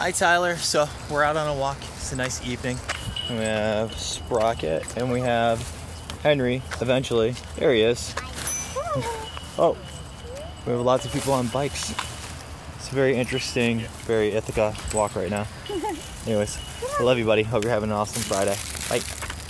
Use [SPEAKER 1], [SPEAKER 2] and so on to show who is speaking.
[SPEAKER 1] Hi, Tyler. So we're out on a walk. It's a nice evening. We have Sprocket and we have Henry eventually. There he is. oh, we have lots of people on bikes. It's a very interesting, very Ithaca walk right now. Anyways, I love you, buddy. Hope you're having an awesome Friday. Bye.